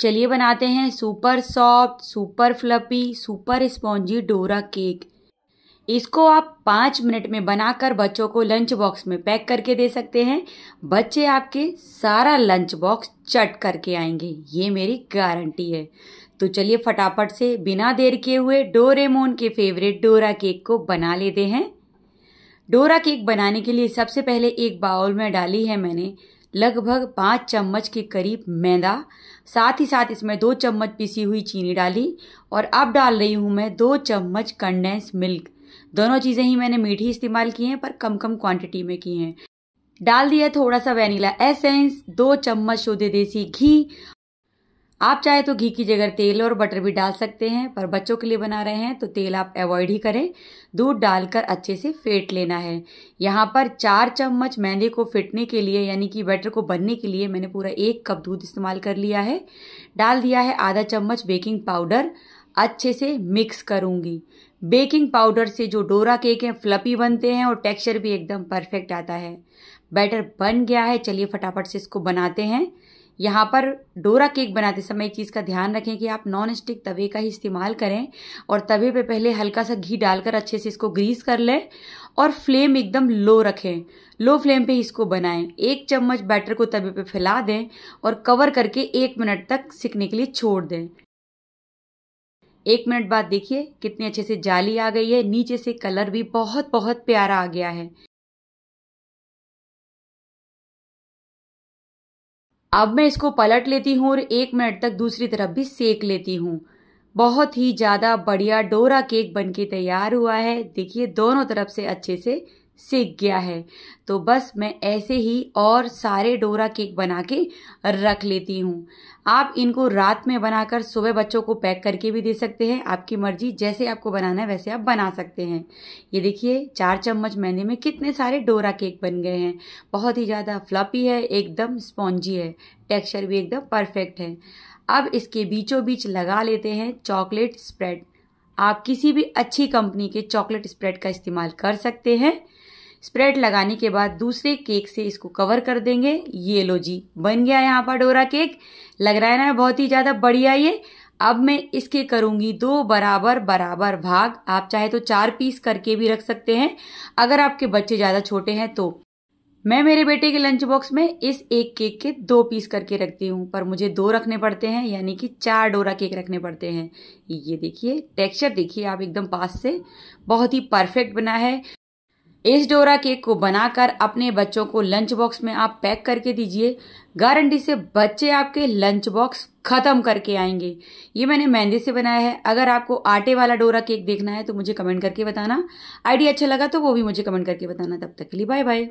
चलिए बनाते हैं super soft, super fluffy, super spongy Dora cake. इसको आप पाँच मिनट में बनाकर बच्चों को लंच बॉक्स में पैक करके दे सकते हैं। बच्चे आपके सारा लंच बॉक्स चट करके आएँगे। ये मेरी गारंटी है। तो चलिए फटाफट से बिना देर किए हुए डोरेमोन के फेवरेट डोरा केक को बना लेते हैं। डोरा केक बनाने के लिए सबसे पहले एक बाउल में डाली है मैंने। लगभग पाँच चम्मच के करीब मैदा, साथ ही साथ इसमें दो चम्मच पिसी हुई चीनी डाली और अब डाल रही हूँ मैं दो चम्मच कंडेंस मिल्क दोनों चीज़ें ही मैंने मीठी इस्तेमाल की हैं पर कम कम क्वांटिटी में की हैं। डाल दिया थोड़ा सा वेनिला एसेंस दो चम्मच शुद्ध देसी घी आप चाहे तो घी की जगह तेल और बटर भी डाल सकते हैं, पर बच्चों के लिए बना रहे हैं तो तेल आप अवॉइड ही करें। दूध डालकर अच्छे से फेंट लेना है। यहाँ पर चार चम्मच मैदे को फिटने के लिए, यानी कि बैटर को बनने के लिए मैंने पूरा एक कप दूध इस्तेमाल कर लिया है। डाल दिया है आधा चम्मच बेकिंग पाउडर अच्छे से मिक्स करूँगी। बेकिंग पाउडर से जो डोरा केक हैं फ्लपी बनते हैं और टेक्सचर भी एकदम परफेक्ट आता है। बैटर बन गया है, चलिए फटाफट से इसको बनाते हैं। यहाँ पर डोरा केक बनाते समय एक चीज़ का ध्यान रखें कि आप नॉन स्टिक तवे का ही इस्तेमाल करें और तवे पे पहले हल्का सा घी डालकर अच्छे से इसको ग्रीस कर लें और फ्लेम एकदम लो रखें। लो फ्लेम पे इसको बनाएँ। एक चम्मच बैटर को तवे पे फैला दें और कवर करके एक मिनट तक सिकने के लिए छोड़ दें। एक मिनट बाद देखिए कितने अच्छे से जाली आ गई है। नीचे से कलर भी बहुत बहुत प्यारा आ गया है। अब मैं इसको पलट लेती हूँ और एक मिनट तक दूसरी तरफ़ भी सेक लेती हूँ। बहुत ही ज़्यादा बढ़िया डोरा केक बनके तैयार हुआ है। देखिए, दोनों तरफ़ से अच्छे से सीख गया है। तो बस मैं ऐसे ही और सारे डोरा केक बना के रख लेती हूँ। आप इनको रात में बनाकर सुबह बच्चों को पैक करके भी दे सकते हैं। आपकी मर्ज़ी, जैसे आपको बनाना है वैसे आप बना सकते हैं। ये देखिए, चार चम्मच मैंने में कितने सारे डोरा केक बन गए हैं। बहुत ही ज़्यादा फ्लपी है, एकदम स्पॉन्जी है। टेक्सचर भी एकदम परफेक्ट है। अब इसके बीचों बीच लगा लेते हैं चॉकलेट स्प्रेड। आप किसी भी अच्छी कंपनी के चॉकलेट स्प्रेड का इस्तेमाल कर सकते हैं। स्प्रेड लगाने के बाद दूसरे केक से इसको कवर कर देंगे। ये लो जी, बन गया यहाँ पर डोरा केक। लग रहा है ना, बहुत ही ज़्यादा बढ़िया ये। अब मैं इसके करूँगी दो बराबर बराबर भाग। आप चाहे तो चार पीस करके भी रख सकते हैं। अगर आपके बच्चे ज़्यादा छोटे हैं तो मैं मेरे बेटे के लंच बॉक्स में इस एक केक के दो पीस करके रखती हूँ, पर मुझे दो रखने पड़ते हैं, यानी कि चार डोरा केक रखने पड़ते हैं। ये देखिए टेक्सचर देखिए आप एकदम पास से। बहुत ही परफेक्ट बना है। इस डोरा केक को बनाकर अपने बच्चों को लंच बॉक्स में आप पैक करके दीजिए। गारंटी से बच्चे आपके लंच बॉक्स खत्म करके आएँगे। ये मैंने मेहंदी से बनाया है। अगर आपको आटे वाला डोरा केक देखना है तो मुझे कमेंट करके बताना। आइडिया अच्छा लगा तो वो भी मुझे कमेंट करके बताना। तब तक के लिए बाय बाय